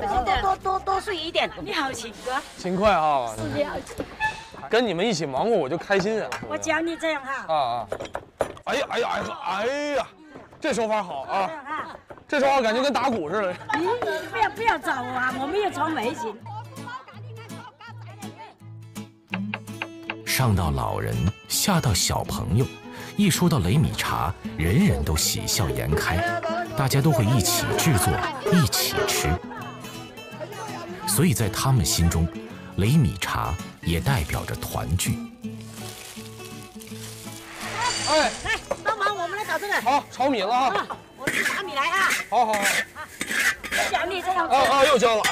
多多多多睡一点。你好，勤哥。勤快啊！跟你们一起忙活我就开心啊！我教你这样哈。啊啊！哎呀哎呀哎呀哎呀！这手法好啊！这手法感觉跟打鼓似的。你不要不要找我啊！我没有从眉形。上到老人，下到小朋友，一说到雷米茶，人人都喜笑颜开，大家都会一起制作，一起吃。所以在他们心中，雷米茶也代表着团聚。哎，来帮忙，我们来搞这个。好，炒米了啊！啊，我去拿米来啊！好好好。小米这样子。啊啊，又教了。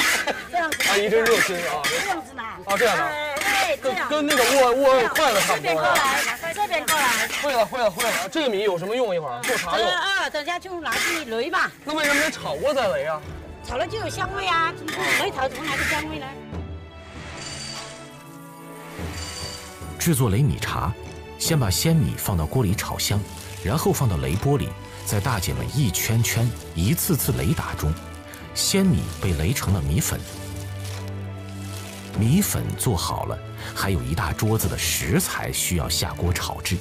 这样子。阿姨真热心啊！这样子拿。啊，这样的。哎哎，这样。跟跟那个握握筷子差这边过不多啊。来，这边过来。会了会了会了，这个米有什么用？一会儿做茶用。啊，等下就拿去擂吧，那为什么得炒过再擂啊？炒了就有香味啊。擂炒从哪个香味呢？制作雷米茶，先把鲜米放到锅里炒香，然后放到擂钵里，在大姐们一圈圈、一次次擂打中，鲜米被擂成了米粉。米粉做好了，还有一大桌子的食材需要下锅炒制。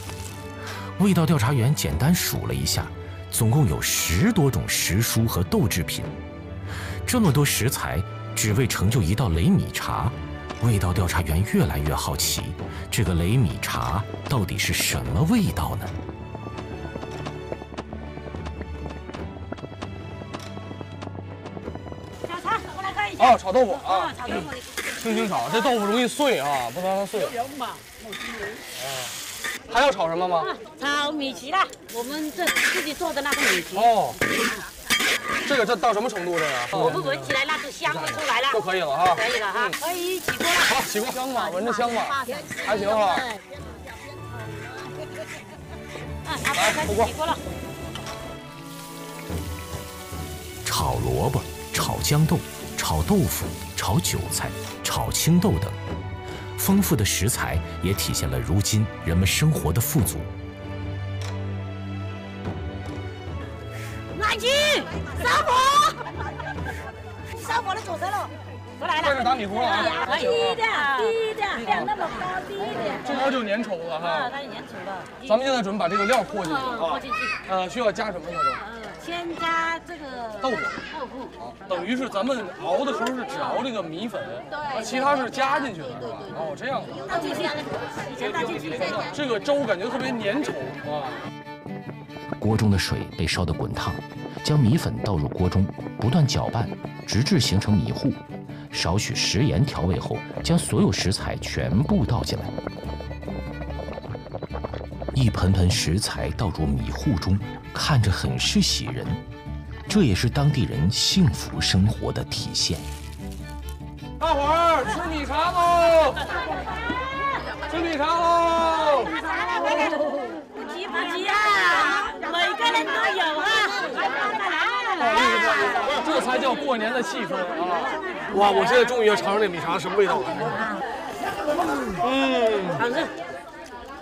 味道调查员简单数了一下，总共有十多种食蔬和豆制品。这么多食材，只为成就一道雷米茶。味道调查员越来越好奇，这个雷米茶到底是什么味道呢？小茶，我来看一下。啊，炒豆腐啊啊，，炒豆腐。轻轻炒，这豆腐容易碎啊，不能让它碎。还要炒什么吗？炒米奇啦，我们这自己做的那个米奇。哦，这个这到什么程度这个？我们闻起来那个香味出来了，就可以了哈。可以了哈，可以起锅了。好，起锅香吗？闻着香吗？还行哈。啊，拿锅开始起锅了。炒萝卜、炒豇豆、炒豆腐、炒韭菜、炒青豆等，丰富的食材也体现了如今人们生活的富足。烧火，烧火了，煮熟了，不来了。开始打米糊了啊！低一点，低一点，不要那么高，低一点。这锅就粘稠了啊，哈。它是粘稠了。咱们现在准备把这个料和进去嗯，放啊。进去。呃，需要加什么呢？呃，先加这个豆腐豆腐。都啊，等于是咱们熬的时候是只熬这个米粉，对，其他是加进去的，对吧？哦，这样的。倒进去，以前倒进去。这个粥感觉特别粘稠啊。锅中的水被烧得滚烫，将米粉倒入锅中，不断搅拌，直至形成米糊。少许食盐调味后，将所有食材全部倒进来。一盆盆食材倒入米糊中，看着很是喜人，这也是当地人幸福生活的体现。大伙儿吃米茶喽！吃米茶喽！不急不急啊，每个人都有啊。来来来，这才叫过年的气氛啊！哇，我现在终于要尝尝这米茶什么味道了。嗯，好吃，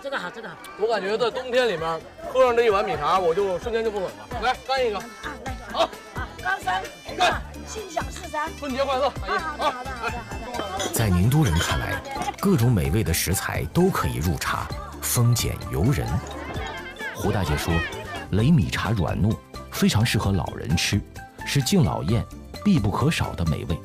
这个。好，这个好。我感觉在冬天里面喝上这一碗米茶，我就瞬间就不冷了。来干一个，好，啊，高升，干，心想事成。春节快乐，好的，好的，好的，好。在宁都人看来，各种美味的食材都可以入茶，丰俭由人。胡大姐说，雷米茶软糯，非常适合老人吃，是敬老宴必不可少的美味。